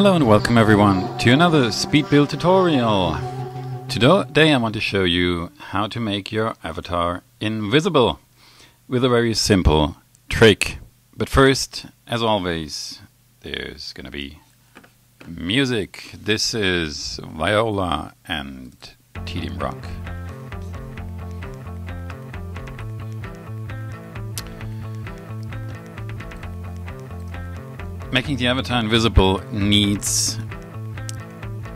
Hello and welcome everyone to another speed build tutorial. Today I want to show you how to make your avatar invisible with a very simple trick. But first, as always, there's gonna be music. This is Viola and Tedium Making the avatar invisible needs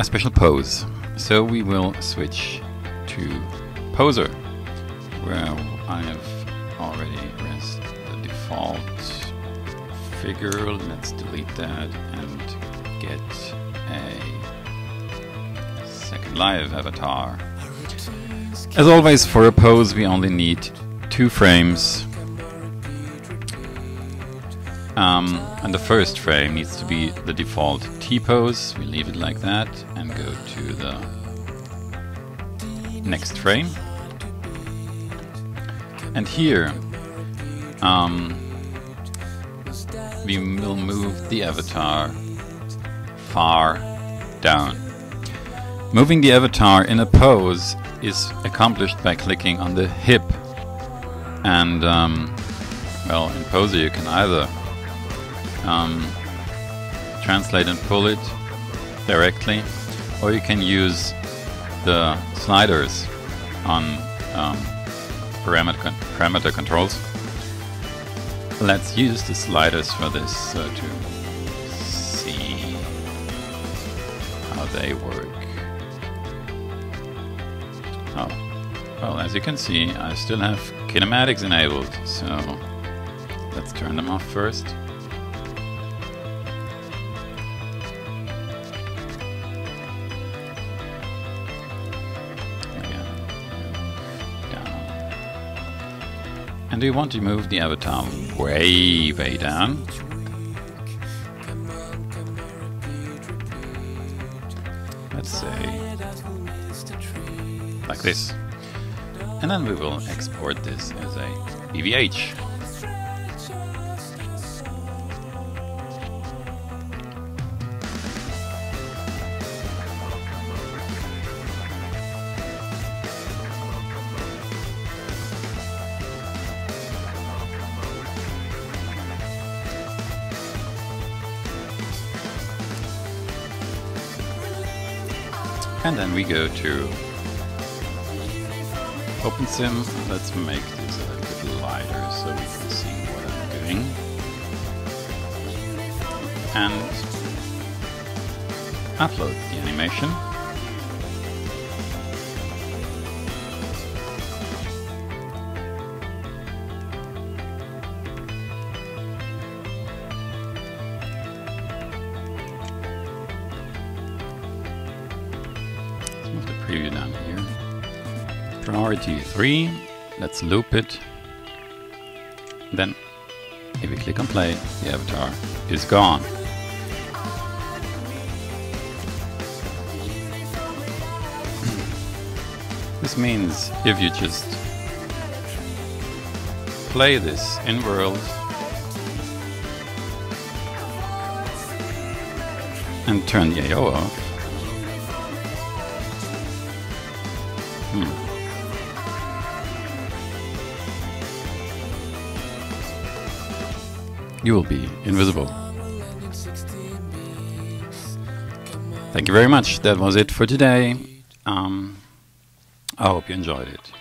a special pose. So we will switch to Poser, where I have already pressed the default figure. Let's delete that and get a Second Life avatar. As always, for a pose we only need two frames um, and the first frame needs to be the default T-pose. We leave it like that and go to the next frame. And here um, we will move the avatar far down. Moving the avatar in a pose is accomplished by clicking on the hip. And um, well, in Poser you can either um, translate and pull it directly, or you can use the sliders on um, parameter, con parameter controls. Let's use the sliders for this uh, to see how they work. Oh, well, as you can see, I still have kinematics enabled, so let's turn them off first. And we want to move the avatar way, way down. Let's say like this. And then we will export this as a BVH. And then we go to OpenSim. Let's make this a little bit lighter so we can see what I'm doing. And upload the animation. Down here. Priority 3, let's loop it. Then, if we click on play, the avatar is gone. this means if you just play this in world and turn the AO off, Hmm. You will be invisible. Thank you very much. That was it for today. Um, I hope you enjoyed it.